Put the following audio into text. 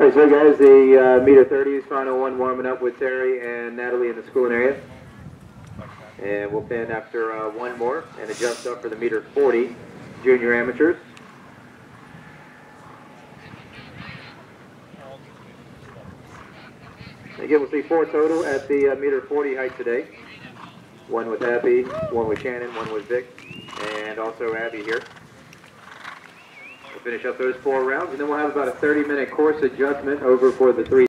All right, so guys, the uh, meter 30s, final one warming up with Terry and Natalie in the schooling area. And we'll pin after uh, one more and adjust up for the meter 40 junior amateurs. Again, we'll see four total at the uh, meter 40 height today. One with Abby, one with Shannon, one with Vic, and also Abby here. Finish up those four rounds, and then we'll have about a 30-minute course adjustment over for the three.